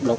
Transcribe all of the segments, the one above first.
độc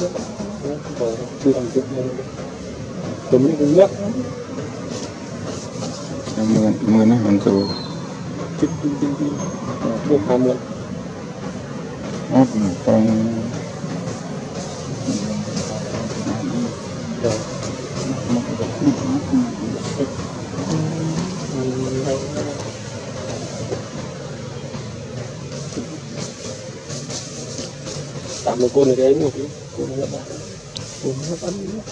luôn có tí sau này chích trước cấm cái nước mưa mưa nó hàng cầu chút buộc hàm lên áp con rồi một con này cái ấy một cái con nó bắt con nó bắt nó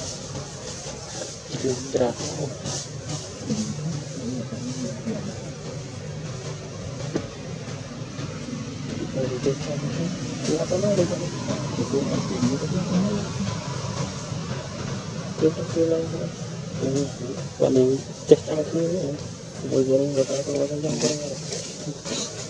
Bạn mình chết ăn thứ nữa Mỗi vừa nó ngược lại, tôi có trong trong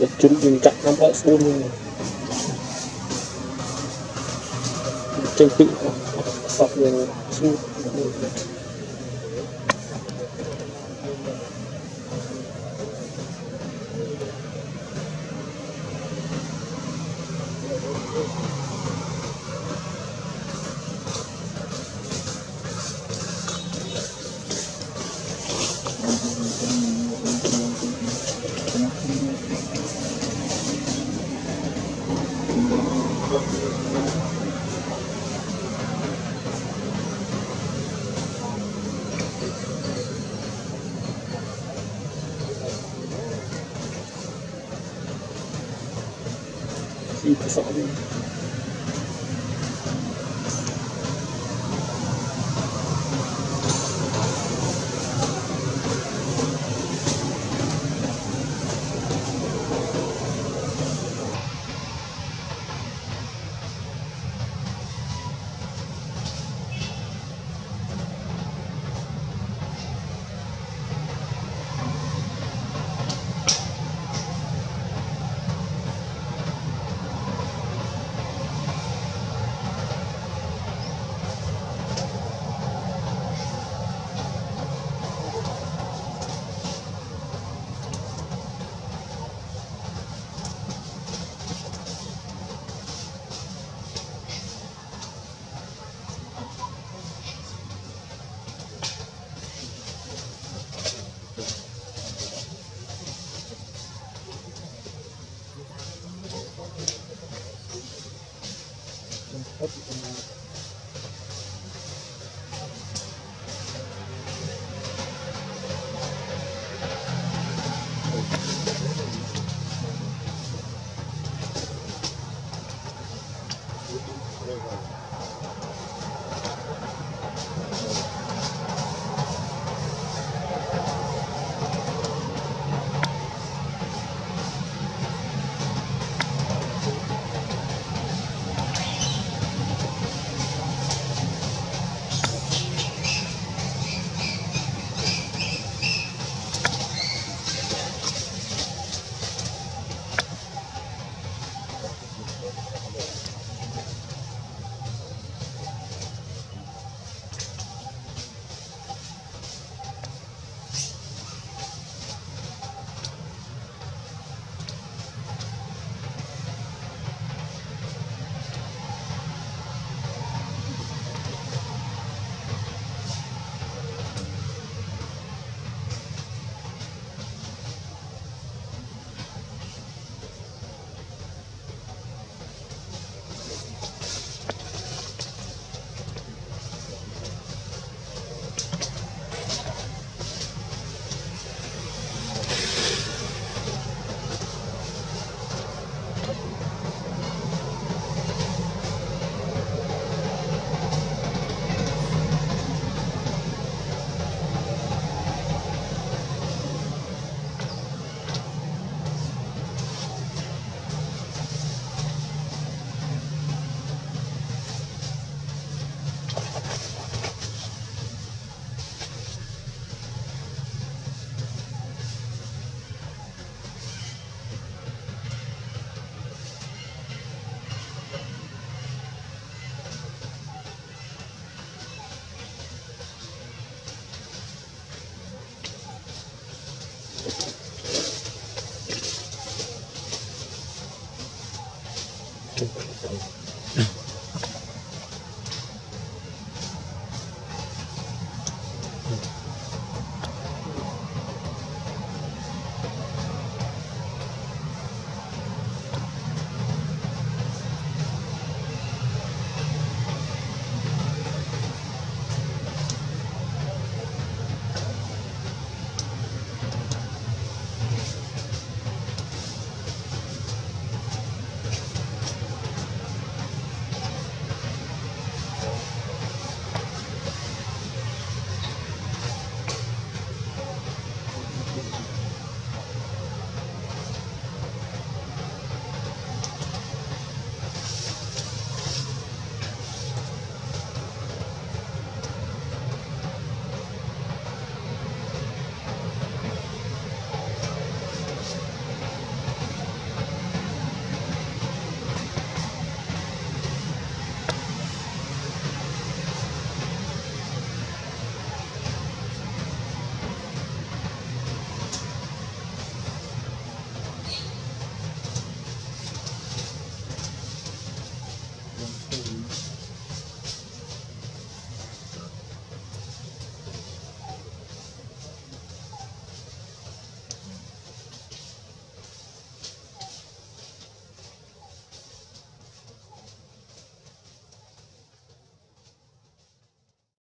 được chuẩn bị chặt năm nampak sepuluh ni. trên tự sọc đường xuống 是一个小的